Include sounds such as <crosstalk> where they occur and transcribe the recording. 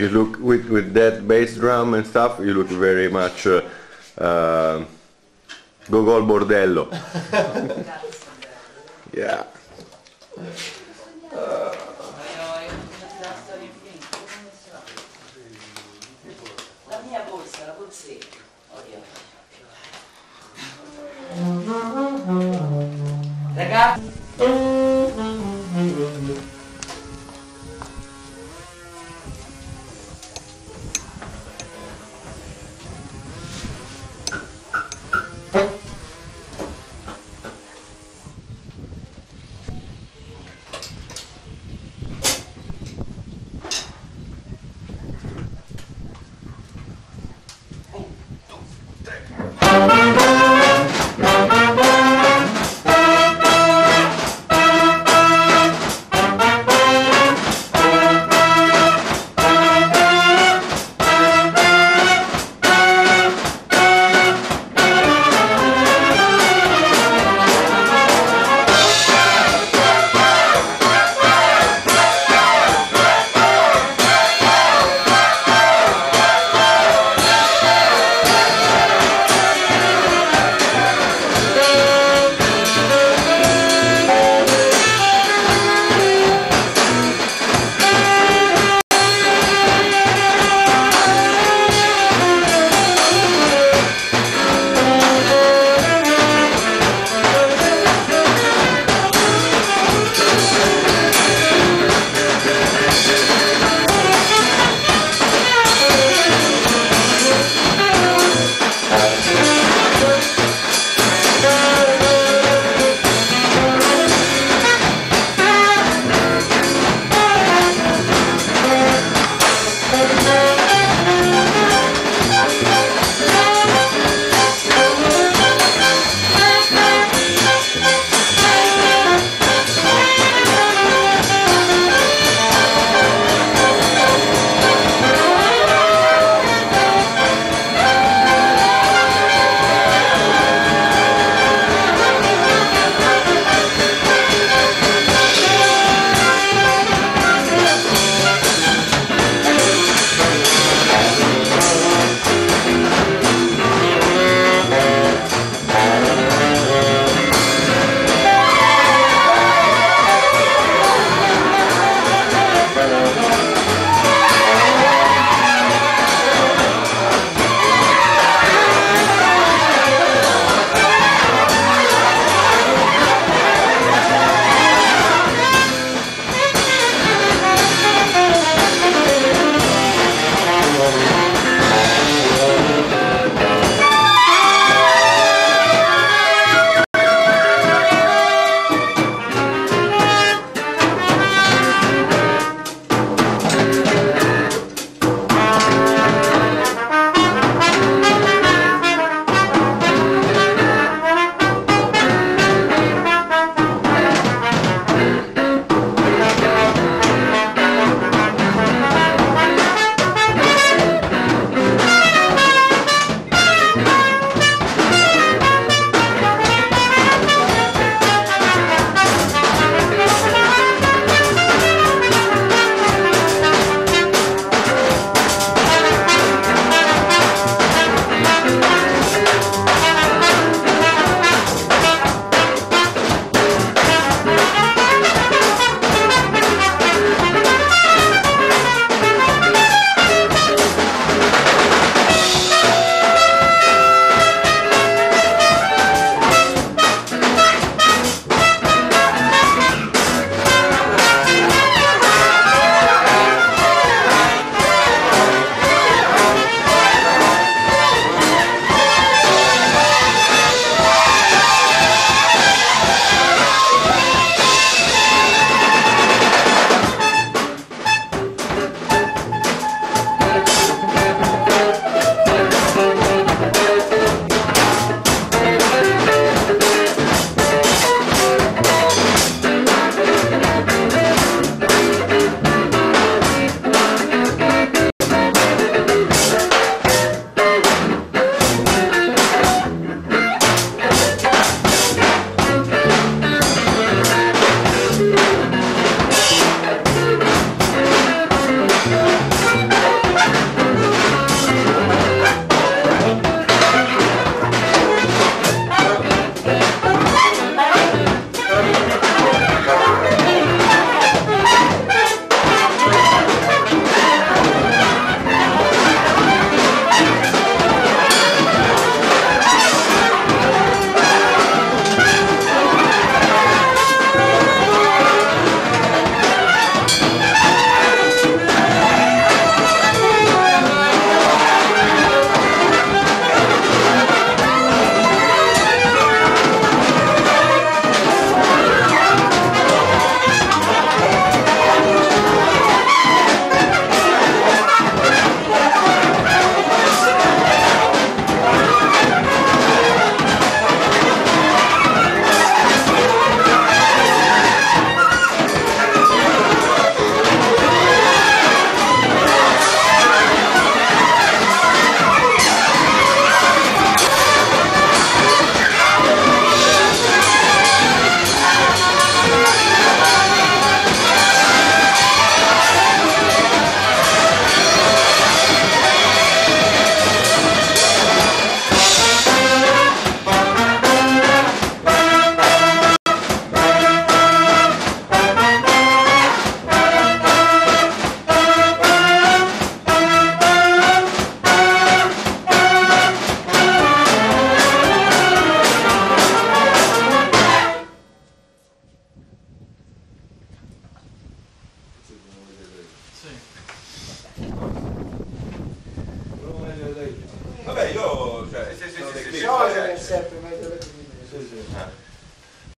You look with with that bass drum and stuff. You look very much uh, uh, Gogol Bordello. <laughs> yeah. Ragazzi. see.